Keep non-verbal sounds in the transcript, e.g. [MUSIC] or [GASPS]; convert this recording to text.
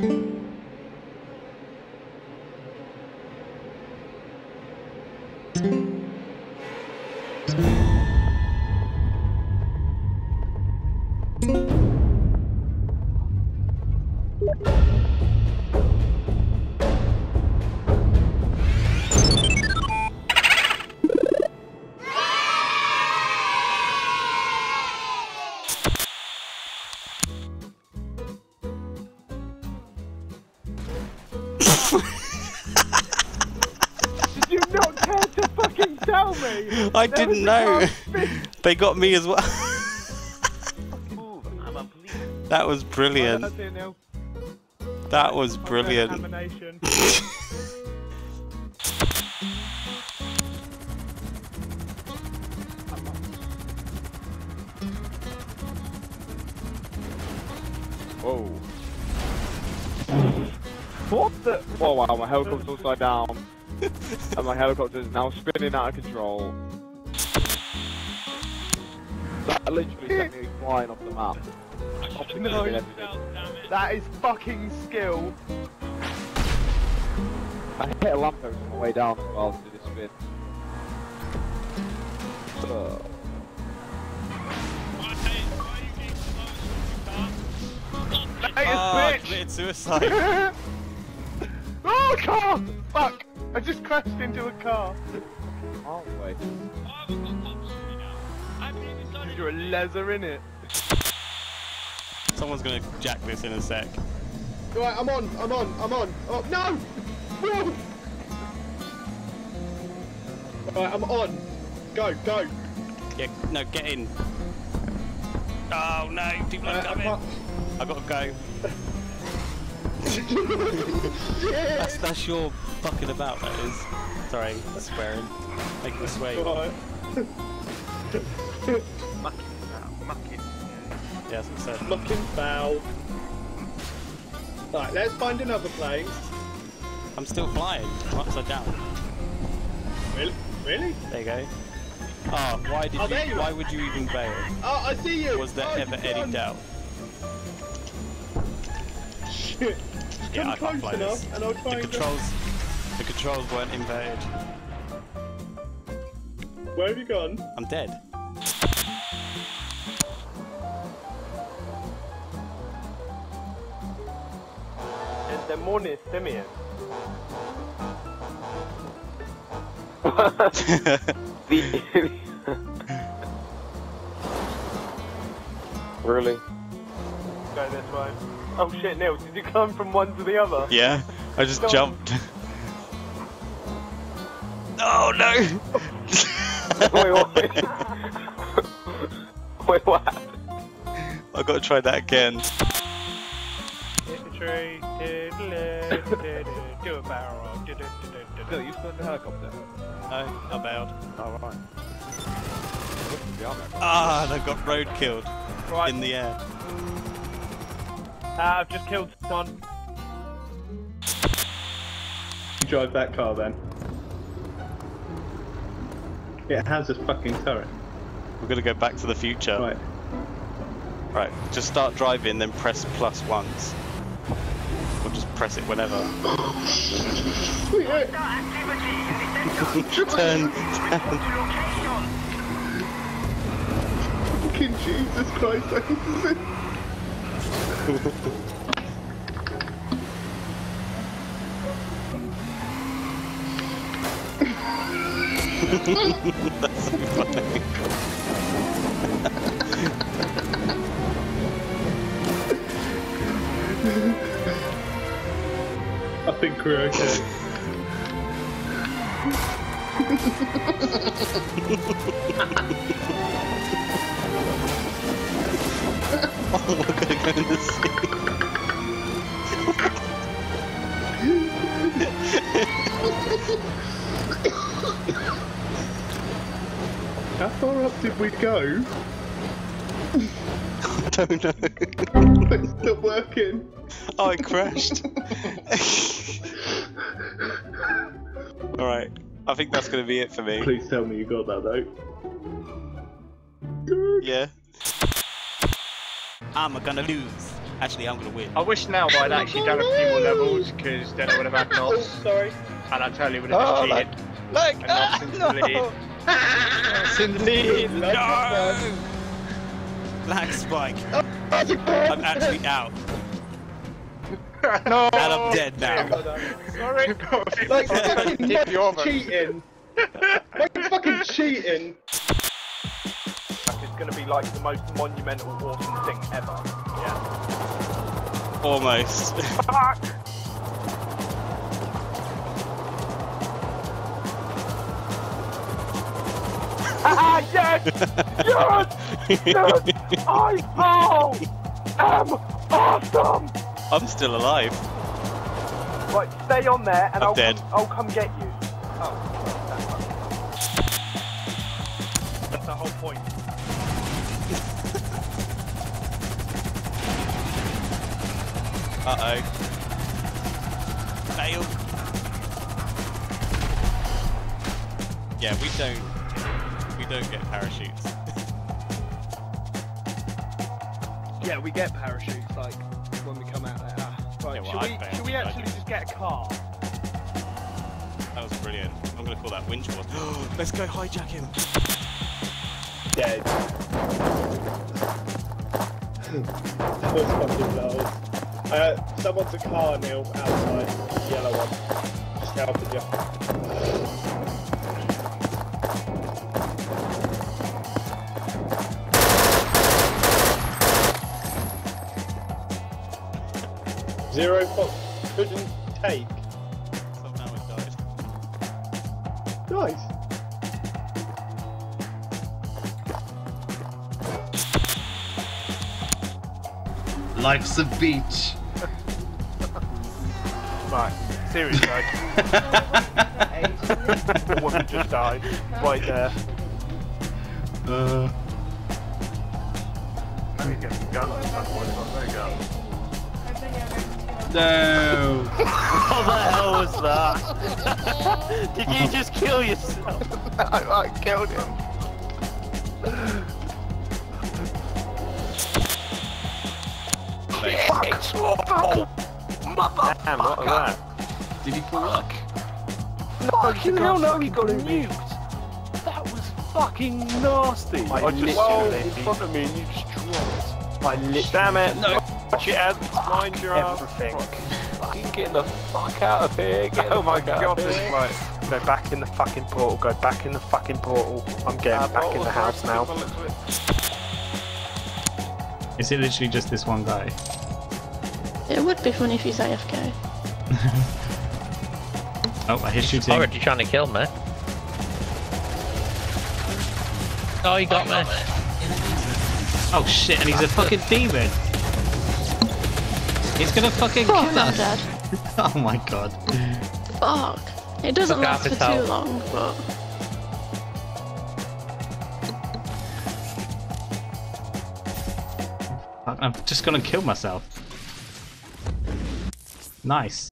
Did tell me? I There didn't know. [LAUGHS] They got me as well. Move, I'm a police. that was brilliant. that's. That was brilliant. [LAUGHS] Whoa. What the? Oh wow, my helicopter's upside down. And my helicopter is now spinning out of control. That literally sent me flying off the map. Off the No. cliff and everything. That is fucking skill. I hit a lamppost on the way down as well to do the spin. Ugh. Latest Oh, I committed suicide. [LAUGHS] oh, car! Fuck! I just crashed into a car. Oh wait. You're a leather in it. Someone's gonna jack this in a sec. Right, I'm on, I'm on, I'm on. Oh, no! No! Right, I'm on. Go, go. Yeah, no, get in. Oh no, people Uh, are I coming. can't- I gotta go. That's that's your fucking about. That is. Sorry, swearing. Making a swear. Right. Mucking now, mucking. Yeah, that's what I said. Mucking foul. Right, let's find another plane. I'm still flying. I'm upside down. Really? Really? There you go. Oh, why did Oh, you? you Why are. would you even bail? Oh, I see you! Was there oh, ever any doubt? Shit. Yeah, I can't fly enough this. and I'll try The and go- controls, the controls weren't inverted. Where have you gone? I'm dead. It's the morning Simeon. [LAUGHS] [LAUGHS] Really? Go this way. Oh shit, Neil, did you climb from one to the other? yeah, I just No. jumped. oh no! Wait, what? [LAUGHS] [LAUGHS] Wait, what? I gotta try that again. Hit the tree, hit the left, do a barrel roll, you spun the helicopter. No, I bailed. Oh. Ah, they've got road killed Right, in the air. Ah, I've just killed someone. You drive that car then. It has a fucking turret. We're gonna go back to the future. Right. Right, just start driving, then press plus once. Or just press it whenever. turn, [LAUGHS] turn. Fucking Jesus Christ, I can see. That's funny. I think we're okay. [LAUGHS] Oh, we're gonna go in the sea. How far up did we go? [LAUGHS] I don't know. It's not working. Oh, it crashed. [LAUGHS] Alright, I think that's gonna be it for me. Please tell me you got that though. Yeah. I'm gonna lose. Actually, I'm gonna win. I wish now I'd actually done a few more levels because then I would have had [LAUGHS] Oh, knots sorry. and I totally would have oh, just Oh, cheated. Like, And knocks into the lead. It's in the lead. Like No! Black spike. Oh, I'm actually [LAUGHS] out. no! And I'm dead now. Sorry. [LAUGHS] Like fucking you Mike's cheating. Mike's fucking cheating. It's gonna be like the most monumental, awesome thing ever. Yeah. Almost. Fuck! Ah, yes! Yes! Yes! I am awesome! I'm still alive. Right, stay on there and I'm will dead. Come, I'll come get you. Oh. That's the whole point. Uh oh. Fail. Yeah, we don't. We don't get parachutes. [LAUGHS] Yeah, we get parachutes like when we come out there. Right, Yeah, well, should, we, should we actually just get a car? That was brilliant. I'm gonna call that winch. [GASPS] Let's go hijack him. Dead. that was fucking loud. Uh, someone's a car, Neil, outside. Yellow one. Just helping you. Zero foot couldn't take. Somehow it died. Nice. Life's a beach. Right, serious guys. [LAUGHS] the woman just died. Right there. Uh, Let me get some guns. There you go. no. [LAUGHS] What the hell was that? [LAUGHS] Did you just kill yourself? I, I killed him. Oh, mother! Damn, what was that? Did he pull up? Fucking hell no, he got nuked! That was fucking nasty! I, I just literally- in front of me and you just dropped. I literally. Damn it! No. Watch it out! Mind your ass. Everything. Fucking get the fuck out of here! Get Oh my god, right. Go back in the fucking portal, go back in the fucking portal. I'm getting back in the house now. Is it literally just this one guy? It would be funny if he's AFK. [LAUGHS] Oh, I hear shooting. Already trying to kill me. Oh, he got me. Oh shit, and he's a fucking demon. He's gonna fucking Fuck, kill I'm us. dead. [LAUGHS] Oh my god. Fuck. It doesn't Look last for too long, but I'm just gonna kill myself. Nice.